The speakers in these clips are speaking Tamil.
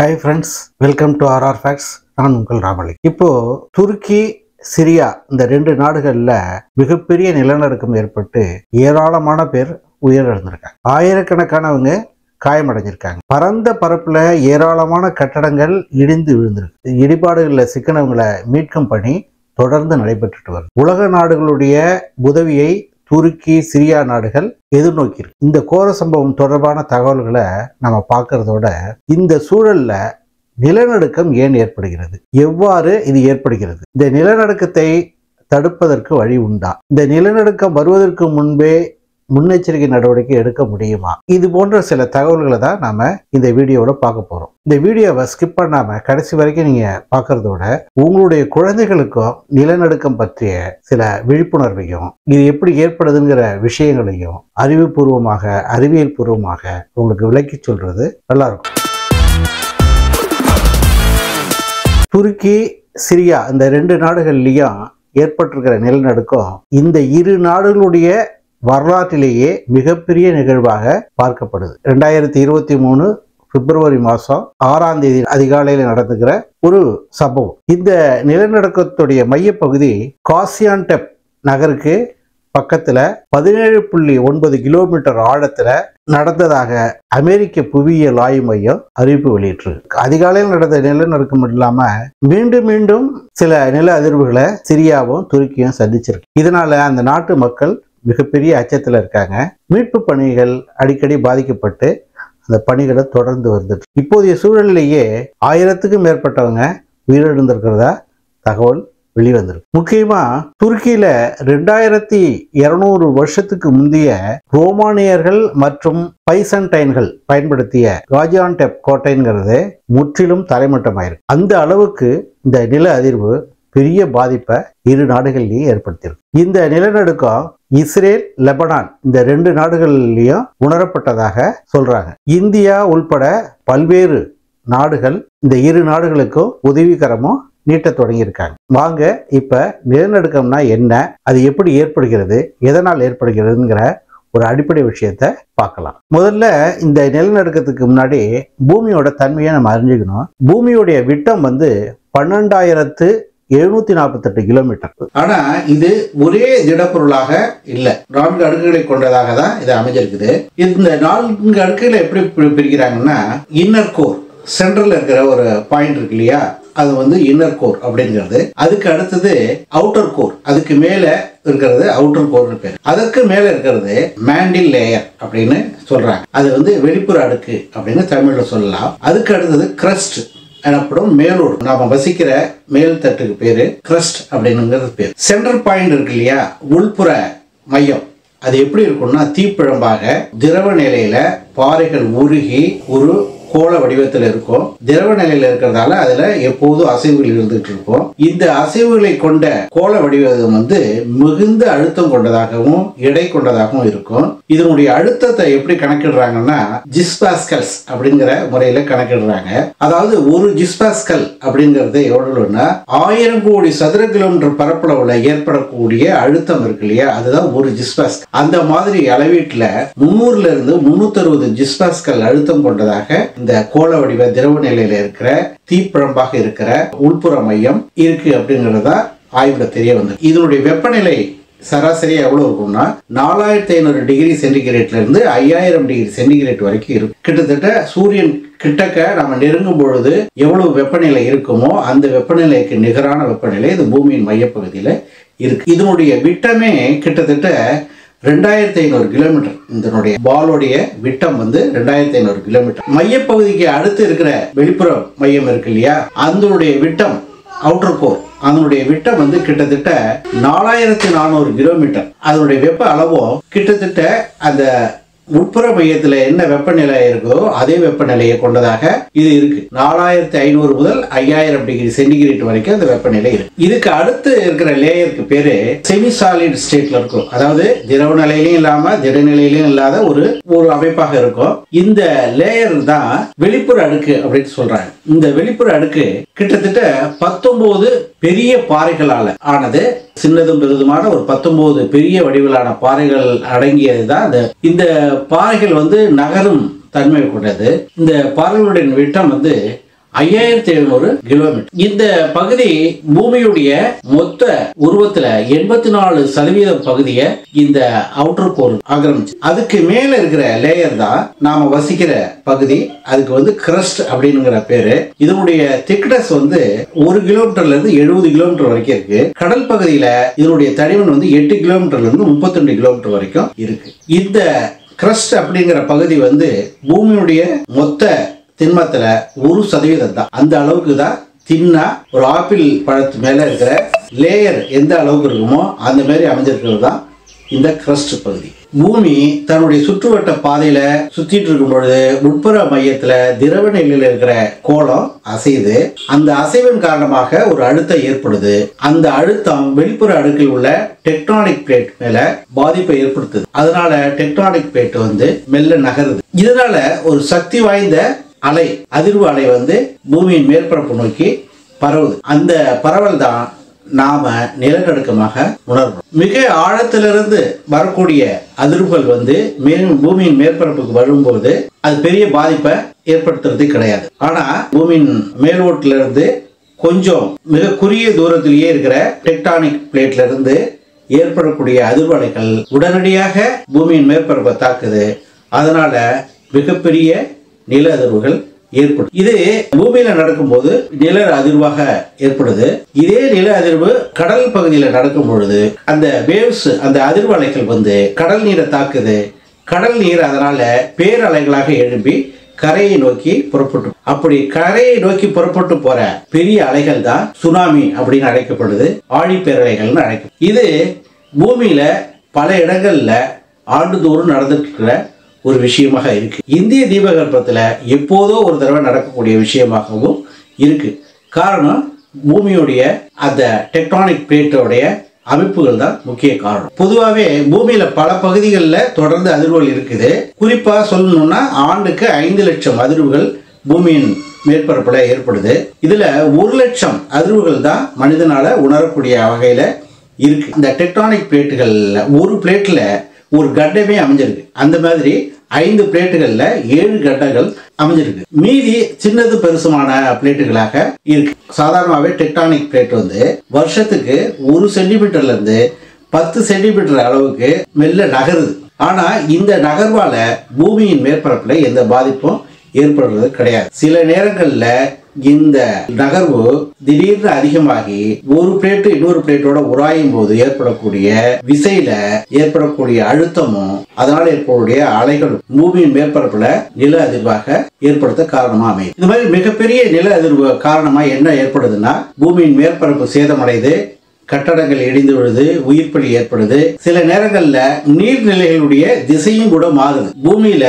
Hi friends welcome to R R facts நான் உங்கள் ராமலி. இப்போ துருக்கி சிரியா இந்த ரெண்டு நாடுகளில் மிகப்பெரிய நிலநடுக்கம் ஏற்பட்டு ஏராளமான பேர் உயிரிழந்திருக்காங்க. ஆயிரக்கணக்கானவங்க காயமடைஞ்சிருக்காங்க. பரந்த பரப்பில் ஏராளமான கட்டடங்கள் இடிந்து விழுந்திருக்கு. இடிபாடுகளில் சிக்கனவங்களை மீட்கும் பணி தொடர்ந்து நடைபெற்றுட்டு வருது. உலக நாடுகளுடைய உதவியை துருக்கி சிரியா நாடுகள் எதிர்நோக்கியிருக்கு. இந்த கோர சம்பவம் தொடர்பான தகவல்களை நம்ம பார்க்கறதோட இந்த சூழல்ல நிலநடுக்கம் ஏன் ஏற்படுகிறது? எவ்வாறு இது ஏற்படுகிறது? இந்த நிலநடுக்கத்தை தடுப்பதற்கு வழி உண்டா? இந்த நிலநடுக்கம் வருவதற்கு முன்பே முன்னெச்சரிக்கை நடவடிக்கை எடுக்க முடியுமா? இது போன்ற சில தகவல்களை தான் நாம இந்த வீடியோவோட பார்க்க போறோம். இந்த வீடியோவை ஸ்கிப் பண்ணாம கடைசி வரைக்கும் நீங்க பார்க்கறதோட உங்களுடைய குழந்தைகளுக்கும் நிலநடுக்கம் பற்றிய சில விழிப்புணர்வையும் இது எப்படி ஏற்படுதுங்கிற விஷயங்களையும் அறிவுபூர்வமாக அறிவியல் பூர்வமாக உங்களுக்கு விளக்கி சொல்றது நல்லா இருக்கும் துருக்கி சிரியா இந்த ரெண்டு நாடுகள்லையும் ஏற்பட்டிருக்கிற நிலநடுக்கம் இந்த இரு நாடுகளுடைய வரலாற்றிலேயே மிகப்பெரிய நிகழ்வாக பார்க்கப்படுது. ரெண்டாயிரத்தி இருபத்தி மூணு பிப்ரவரி மாதம் ஆறாம் தேதி அதிகாலையில் நடந்துக்கிற ஒரு சம்பவம். இந்த நிலநடுக்கத்துடைய மையப்பகுதி காசியான்டெப் நகருக்கு பக்கத்தில் பதினேழு புள்ளி ஒன்பது கிலோமீட்டர் ஆழத்தில் நடந்ததாக அமெரிக்க புவியியல் ஆய்வு மையம் அறிவிப்பு வெளியிட்டிருக்கு. அதிகாலையில் நடந்த நிலநடுக்கம் இல்லாமல் மீண்டும் மீண்டும் சில நில அதிர்வுகளை சிரியாவும் துருக்கியும் சந்திச்சிருக்கு. இதனால அந்த நாட்டு மக்கள் மிகப்பெரிய அச்சத்தில் இருக்காங்க. மீட்பு பணிகள் அடிக்கடி பாதிக்கப்பட்டு அந்த பணிகளை தொடர்ந்து வந்துட்டு இப்போதைய சூழலிலேயே ஆயிரத்துக்கும் மேற்பட்டவங்க உயிரிழந்திருக்கிறதா தகவல் வெளிவந்திருக்கு. முக்கியமா துருக்கியில ரெண்டாயிரத்தி இருநூறு வருஷத்துக்கு முந்தைய ரோமானியர்கள் மற்றும் பைசன்டைன்கள் பயன்படுத்திய காஜியான்டெப் கோட்டைங்கிறது முற்றிலும் தரைமட்டமாயிருக்கு. அந்த அளவுக்கு இந்த நில அதிர்வு பெரிய பாதிப்பை இரு நாடுகள்லையும் ஏற்படுத்தியிருக்கு. இந்த நிலநடுக்கம் இஸ்ரேல் லெபனான் இந்த ரெண்டு நாடுகள்லையும் உணரப்பட்டதாக சொல்றாங்க. இந்தியா உள்பட பல்வேறு நாடுகள் இந்த இரு நாடுகளுக்கும் உதவிகரமும் நீட்ட தொடங்கியிருக்காங்க. வாங்க இப்ப நிலநடுக்கம்னா என்ன அது எப்படி ஏற்படுகிறது எதனால் ஏற்படுகிறதுங்கிற ஒரு அடிப்படை விஷயத்த பார்க்கலாம். முதல்ல இந்த நிலநடுக்கத்துக்கு முன்னாடி பூமியோட தன்மையை நம்ம அறிஞ்சுக்கணும். பூமியுடைய விட்டம் வந்து பன்னெண்டாயிரத்து எழுநூத்தி நாற்பத்தெட்டு கிலோமீட்டர் ஆனா இது ஒரே திடப்பொருளாக இல்ல. நான்கு அடுக்குகளை கொண்டதாக தான் இது அமைஞ்சிருக்குது. இந்த நான்கு அடுக்குகளை எப்படி பி- பிரிக்கிறாங்கன்னா இன்னர் கோர் சென்ட்ரல் இருக்கிற ஒரு பாயிண்ட் இருக்கு இல்லையா? அது வந்து இன்னர் கோர் அப்படிங்கிறது. அதுக்கு அடுத்தது அவுட்டர் கோர் அதுக்கு மேல இருக்கிறது அவுட்டர் கோர்னு பேர். அதற்கு மேல இருக்கிறது மேண்டில் லேயர் அப்படின்னு சொல்றாங்க. அது வந்து வெளிப்புற அடுக்கு அப்படின்னு தமிழ்ல சொல்லலாம். அதுக்கு அடுத்தது கிரஸ்ட் எனப்படும் மேலூர். நாம வசிக்கிற மேல் தட்டுக்கு பேரு கிரஸ்ட் அப்படின்னுங்கிறது பேர். சென்ட்ரல் பாயிண்ட் இருக்கு இல்லையா? உள்புற மையம். அது எப்படி இருக்கும்னா தீப்பிழம்பாக திரவ நிலையில பாறைகள் உருகி ஒரு கோள வடிவத்தில் இருக்கும் திரவ நிலையில் இருக்கிறதால அதுல எப்போதும் அசைவுகள் இருந்துட்டு இருக்கும். இந்த அசைவுகளை கொண்ட கோள வடிவம் வந்து மிகுந்த அழுத்தம் கொண்டதாகவும் எடை கொண்டதாகவும் இருக்கும். இதனுடைய அழுத்தத்தை எப்படி கணக்கிடுறாங்கன்னா ஜிஸ்பாஸ்கல்ஸ் அப்படிங்கிற முறையில கணக்கிடுறாங்க. அதாவது ஒரு ஜிஸ்பாஸ்கல் அப்படிங்கிறது எவ்வளவுன்னா ஆயிரம் கோடி சதுர கிலோமீட்டர் பரப்பளவுல ஏற்படக்கூடிய அழுத்தம் இருக்கு இல்லையா? அதுதான் ஒரு ஜிஸ்பாஸ்கல். அந்த மாதிரி அளவீட்டுல முன்னூறுல இருந்து முன்னூத்தி அறுபது ஜிஸ்பாஸ்கல் அழுத்தம் கொண்டதாக இந்த கோள வடிவ திரவ நிலையில இருக்கிற தீப்பிழம்பாக இருக்கிற உள்புற மையம் இருக்கு அப்படிங்கறதா ஆய்வுல தெரிய வந்தது. இதனுடைய வெப்பநிலை சராசரியா எவ்வளவு இருக்கும்னா நாலாயிரத்தி ஐநூறு டிகிரி சென்டிகிரேட்ல இருந்து ஐயாயிரம் டிகிரி சென்டிகிரேட் வரைக்கும் இருக்கும் கிட்டத்தட்ட சூரியன் கிட்டக்க நம்ம நெருங்கும் பொழுது எவ்வளவு வெப்பநிலை இருக்குமோ அந்த வெப்பநிலைக்கு நிகரான வெப்பநிலை இது பூமியின் மையப்பகுதியில இருக்கு. இதனுடைய விட்டமே கிட்டத்தட்ட ரெண்டாயிரத்தி ஐநூறு கிலோமீட்டர். இதனுடைய பாலுடைய விட்டம் வந்து ரெண்டாயிரத்தி ஐநூறு கிலோமீட்டர். மையப்பகுதிக்கு அடுத்து இருக்கிற வெளிப்புற மையம் இருக்கு இல்லையா? அதனுடைய விட்டம் அவுட்டர் கோர் அதனுடைய விட்டம் வந்து கிட்டத்தட்ட நாலாயிரத்தி நானூறு கிலோமீட்டர். அதனுடைய வெப்ப அளவும் கிட்டத்தட்ட அந்த உட்புற மையத்தில் என்ன வெப்பநிலை இருக்கோ அதே வெப்பநிலையை கொண்டதாக இது இருக்கு. நாலாயிரத்தி ஐநூறு முதல் ஐயாயிரம் டிகிரி சென்டிகிரேட் வரைக்கும் அந்த வெப்பநிலை இருக்கு. இதுக்கு அடுத்து இருக்கிற லேயருக்கு பேரு செமி சாலிட் ஸ்டேட்ல இருக்கும். அதாவது திரவ நிலையிலையும் இல்லாம திட நிலையிலையும் இல்லாத ஒரு ஒரு அமைப்பாக இருக்கும். இந்த லேயர் தான் வெளிப்புற அடுக்கு அப்படின்னு சொல்றாங்க. இந்த வெளிப்புற அடுக்கு கிட்டத்தட்ட பத்தொன்பது பெரிய பாறைகளால ஆனது சின்னதும் பெரிதுமான ஒரு பத்தொன்பது பெரிய வடிவிலான பாறைகள் அடங்கியது தான் இந்த இந்த பாறைகள் வந்து நகரும் தன்மை கொண்டது. இந்த பாறைகளுடைய விட்டம் வந்து ஐயாயிரத்தி எழுநூறு கிலோமீட்டர் இந்த பகுதி பூமியுடைய மொத்த உருவத்துல எண்பத்தி நாலு சதவீத பகுதியை இந்த அவுட்டர் கோர் ஆக்கிரமிச்சு. அதுக்கு மேல இருக்கிற லேயர் தான் நாம வசிக்கிற பகுதி. அதுக்கு வந்து கிரஸ்ட் அப்படிங்கிற பேரு. இதனுடைய திக்னஸ் வந்து ஒரு கிலோமீட்டர்ல இருந்து எழுபது கிலோமீட்டர் வரைக்கும் இருக்கு. கடல் பகுதியில இதனுடைய தடிமன் வந்து எட்டு கிலோமீட்டர்ல இருந்து முப்பத்தி ரெண்டு கிலோமீட்டர் வரைக்கும் இருக்கு. இந்த கிரஸ்ட் அப்படிங்கிற பகுதி வந்து பூமியுடைய மொத்த திண்மத்தில் ஒரு சதவீதம் தான். அந்த அளவுக்கு தான் தின்னா ஒரு ஆப்பிள் பழத்து மேலே இருக்கிற லேயர் எந்த அளவுக்கு இருக்குமோ அந்த மாதிரி அமைஞ்சிருக்கிறது தான் இந்த கிரஸ்ட் பகுதி. பூமி தன்னுடைய சுற்றுவட்ட பாதையில சுத்திட்டு இருக்கும் பொழுது உட்புற மையத்துல திரவ நிலையில இருக்கிற கோலம் அசையுது. அந்த அசைவின் காரணமாக ஒரு அழுத்தம் ஏற்படுது. அந்த அழுத்தம் வெளிப்புற அடுக்கில் உள்ள டெக்டானிக் பிளேட் மேல பாதிப்பை ஏற்படுத்துது. அதனால டெக்டானிக் பிளேட் வந்து மெல்ல நகருது. இதனால ஒரு சக்தி வாய்ந்த அலை அதிர்வு அலை வந்து பூமியின் மேற்பரப்பு நோக்கி பரவுது. அந்த பரவல் தான் நாம நிலநடுக்கமாக உணர்றோம். மிக ஆழத்திலிருந்து வரக்கூடிய அதிர்வுகள் வந்து மேலும் பூமியின் மேற்பரப்புக்கு வரும்போது அது பெரிய பாதிப்பை ஏற்படுத்துறது கிடையாது. ஆனா பூமியின் மேலோட்டிலிருந்து கொஞ்சம் மிக குறுகிய தூரத்திலேயே இருக்கிற டெக்டானிக் பிளேட்ல இருந்து ஏற்படக்கூடிய அதிர்வலைகள் உடனடியாக பூமியின் மேற்பரப்பை தாக்குது. அதனால மிகப்பெரிய நில அதிர்வுகள் ஏற்படும். இது பூமியில நடக்கும்போது நில அதிர்வாக ஏற்படுது. இதே நில அதிர்வு கடல் பகுதியில் நடக்கும் பொழுது அந்த வேவ்ஸ் அந்த அதிர்வு அலைகள் வந்து கடல் நீரை தாக்குது. கடல் நீர் அதனால பேரலைகளாக எழும்பி கரையை நோக்கி புறப்பட்டு அப்படி கரையை நோக்கி புறப்பட்டு போற பெரிய அலைகள் தான் சுனாமி அப்படின்னு அழைக்கப்படுது. ஆழிப்பேரலைகள்னு அழைக்கும் இது பூமியில பல இடங்கள்ல ஆண்டுதோறும் நடந்துட்டு இருக்கிற ஒரு விஷயமாக இருக்கு. இந்திய தீபகற்பத்தில் எப்போதோ ஒரு தடவை நடக்கக்கூடிய விஷயமாகவும் இருக்கு. காரணம் பூமியுடைய அந்த டெக்டானிக் பிளேட்டோடைய அமைப்புகள் தான் முக்கிய காரணம். பொதுவாகவே பூமியில பல பகுதிகளில் தொடர்ந்து அதிர்வுகள் இருக்குது. குறிப்பா சொல்லணும்னா ஆண்டுக்கு ஐந்து லட்சம் அதிர்வுகள் பூமியின் மேற்பரப்புல ஏற்படுது. இதுல ஒரு லட்சம் அதிர்வுகள் தான் மனிதனால உணரக்கூடிய வகையில இருக்கு. இந்த டெக்டானிக் பிளேட்டுகள்ல ஒரு பிளேட்ல ஒரு கட்டமே அமைஞ்சிருக்கு. அந்த மாதிரி ஐந்து பிளேட்டுகள்ல ஏழு கட்டங்கள் அமைஞ்சிருக்கு. மீதி சின்னது பெருசுமான பிளேட்டுகளாக இருக்கு. சாதாரணமாகவே டெக்டானிக் பிளேட் வந்து வருஷத்துக்கு ஒரு சென்டிமீட்டர்ல இருந்து பத்து சென்டிமீட்டர் அளவுக்கு மெல்ல நகருது. ஆனா இந்த நகர்வால பூமியின் மேற்பரப்புல எந்த பாதிப்பும் ஏற்படுறது கிடையாது. சில நேரங்கள்ல இந்த நகர்வு திடீர்னு அதிகமாகி ஒரு பிளேட்டு இன்னொரு பிளேட்டோட உராயும் போது ஏற்படக்கூடிய விசையில ஏற்படக்கூடிய அழுத்தமும் அதனால ஏற்படக்கூடிய அலைகளும் பூமியின் மேற்பரப்புல நில அதிர்வாக ஏற்படுத்த காரணமா அமையும். இந்த மாதிரி மிகப்பெரிய நில அதிர்வு காரணமா என்ன ஏற்படுதுன்னா பூமியின் மேற்பரப்பு சேதமடைது கட்டடங்கள் இடிந்து விழுது உயிர்ப்பலி ஏற்படுது. சில நேரங்கள்ல நீர்நிலைகளுடைய திசையும் கூட மாறுது. பூமியில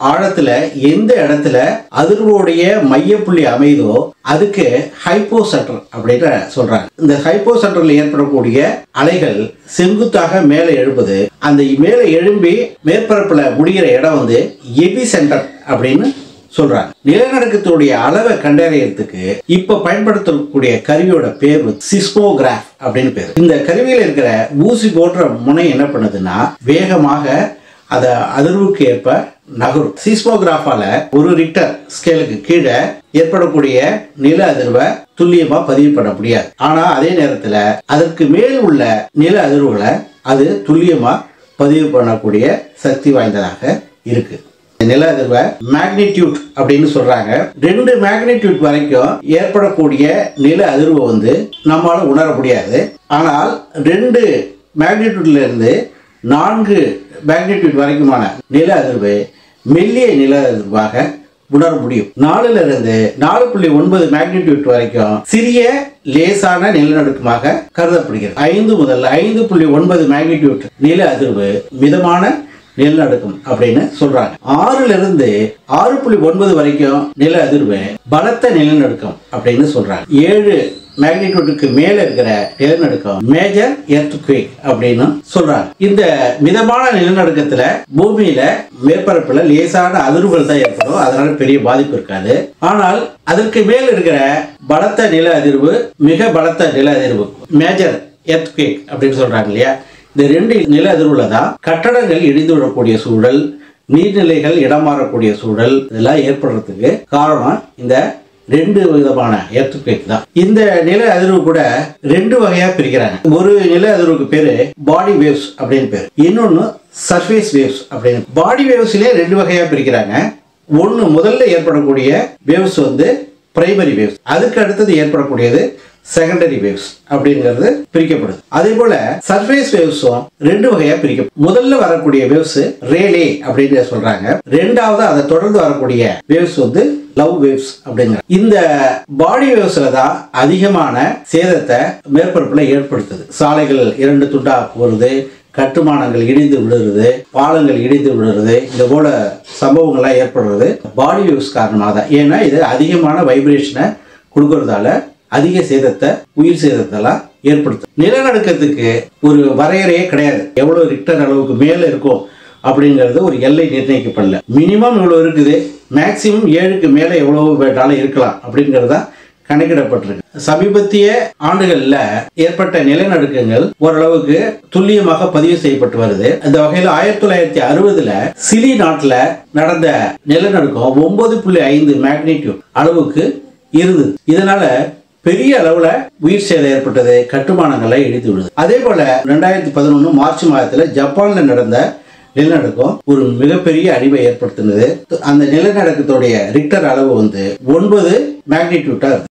ஆழத்துல எந்த இடத்துல அதிர்வோடைய மையப்புள்ளி அமைதோ அதுக்கு ஹைப்போ சென்டர் அப்படின்னு சொல்றாங்க. இந்த ஹைப்போ சென்டர்ல ஏற்படக்கூடிய அலைகள் செங்குத்தாக மேலே எழும்புது. அந்த மேலே எழும்பி மேற்பரப்புல முடிகிற இடம் வந்து எபி சென்டர் அப்படின்னு சொல்றாங்க. நிலநடுக்கத்துடைய அளவை கண்டறியறதுக்கு இப்ப பயன்படுத்தக்கூடிய கருவியோட பேர் சிஸ்மோகிராஃப் அப்படின்னு பேர். இந்த கருவியில் இருக்கிற ஊசி போன்ற முனை என்ன பண்ணுதுன்னா வேகமாக அதை அதிர்வுக்கு ஏற்ப நகரும். சீஸ்மோகிராஃபால ஒரு ரிக்டர் ஸ்கேலுக்கு கீழே ஏற்படக்கூடிய நில அதிர்வை துல்லியமா பதிவு பண்ண முடியாது. ஆனா அதே நேரத்துல அதற்கு மேல் உள்ள நில அதிர்வுகளை அது துல்லியமா பதிவு பண்ணக்கூடிய சக்தி வாய்ந்ததாக இருக்கு. நில அதிர்வை மேக்னிடியூட் அப்படின்னு சொல்றாங்க. ரெண்டு மேக்னிடியூட் வரைக்கும் ஏற்படக்கூடிய நில அதிர்வு வந்து நம்மால உணர முடியாது. ஆனால் ரெண்டு மேக்னிடியூட்ல இருந்து நான்கு மேக்னிடியூட் வரைக்குமான நில அதிர்வு மெல்லிய நில அதிர்வாக உணர முடியும். நாலுல இருந்து நாலு புள்ளி ஒன்பது மேக்னிடியூட் வரைக்கும் சிறிய லேசான நிலநடுக்கமாக கருதப்படுகிறது. ஐந்து முதல் ஐந்து புள்ளி ஒன்பது மேக்னிடியூட் நில அதிர்வு மிதமான நிலநடுக்கம் அப்படின்னு சொல்றாங்க. ஆறுல இருந்து ஆறு புள்ளி ஒன்பது வரைக்கும் நில அதிர்வு பலத்த நிலநடுக்கம் அப்படின்னு சொல்றாங்க. ஏழு மேக்னிடியூடுக்கு மேல இருக்கிற நிலநடுக்கம் மேஜர் எர்த் குவேக் அப்படின்னு சொல்றாங்க. இந்த மிதமான நிலநடுக்கத்துல பூமியில மேற்பரப்புல லேசான அதிர்வுகள் தான் ஏற்படும். அதனால பெரிய பாதிப்பு இருக்காது. ஆனால் அதற்கு மேல் இருக்கிற பலத்த நில அதிர்வு மிக பலத்த நில அதிர்வு மேஜர் எர்த் குவேக் அப்படின்னு சொல்றாங்க இல்லையா? இந்த ரெண்டு நில அதிர்வுல தான் கட்டடங்கள் இடிந்து விடக்கூடிய சூழல் நீர்நிலைகள் இடம் மாறக்கூடிய சூழல் இதெல்லாம் ஏற்படுறதுக்கு காரணம் இந்த ரெண்டு விதமான எர்த்குவேக் தான். இந்த நில அதிர்வு கூட ரெண்டு வகையா பிரிக்கிறாங்க. ஒரு நில அதிர்வுக்கு பேரு பாடி வேவ்ஸ் அப்படின்னு பேரு. இன்னொன்னு சர்ஃபேஸ் வேவ்ஸ் அப்படின்னு. பாடி வேவ்ஸ்லயே ரெண்டு வகையா பிரிக்கிறாங்க. ஒன்று முதல்ல ஏற்படக்கூடிய வேவ்ஸ் வந்து பிரைமரி வேவ்ஸ். அதுக்கு அடுத்தது ஏற்படக்கூடியது செகண்டரி வேவ்ஸ் அப்படிங்கிறது பிரிக்கப்படுது. அதே போல சர்ஃபேஸ் வேவ்ஸும் ரெண்டு வகையா பிரிக்க முதல்ல வரக்கூடிய வேவ்ஸ் ரேலே அப்படின்னு சொல்றாங்க. ரெண்டாவது அதை தொடர்ந்து வரக்கூடிய வேவ்ஸ் வந்து லவ் வேவ்ஸ் அப்படிங்கிற இந்த பாடி வேவ்ஸ்ல தான் அதிகமான சேதத்தை மேற்பரப்புல ஏற்படுத்துது. சாலைகள் இரண்டு துண்டா போறது கட்டுமானங்கள் இடிந்து விழுறது பாலங்கள் இடிந்து விழுறது இந்த போல சம்பவங்கள்லாம் ஏற்படுறது பாடி வேவ்ஸ் காரணமாக தான் ஏன்னா இது அதிகமான வைப்ரேஷனை கொடுக்கறதால அதிக சேதத்தை உயிர் சேதத்தெல்லாம் ஏற்படுத்தும். நிலநடுக்கத்துக்கு ஒரு வரையறையே கிடையாது. எவ்வளவு ரிக்டர் அளவுக்கு மேலே இருக்கும் அப்படிங்கிறது ஒரு எல்லை நிர்ணயிக்கப்படல. மினிமம் இவ்வளோ இருக்குது மேக்சிமம் ஏழுக்கு மேலே எவ்வளவு வேண்டாலும் இருக்கலாம் அப்படிங்கிறது தான் கணக்கிடப்பட்டிருக்கு. சமீபத்திய ஆண்டுகளில் ஏற்பட்ட நிலநடுக்கங்கள் ஓரளவுக்கு துல்லியமாக பதிவு செய்யப்பட்டு வருது. இந்த வகையில் ஆயிரத்தி தொள்ளாயிரத்தி அறுபதுல சிலி நாட்டில் நடந்த நிலநடுக்கம் ஒன்பது புள்ளி ஐந்து மேக்னிடியூட் அளவுக்கு இருந்தது. இதனால பெரிய அளவுல உயிர் சேதம் ஏற்பட்டது கட்டுமானங்களை இடித்து விடுது அதே போல ரெண்டாயிரத்தி பதினொன்று மார்ச் மாதத்துல ஜப்பான்ல நடந்த நிலநடுக்கம் ஒரு மிகப்பெரிய அழிவை ஏற்படுத்தினது. அந்த நிலநடுக்கத்துடைய ரிக்டர் அளவு வந்து ஒன்பது மேக்னிடியூட்டா இருக்கு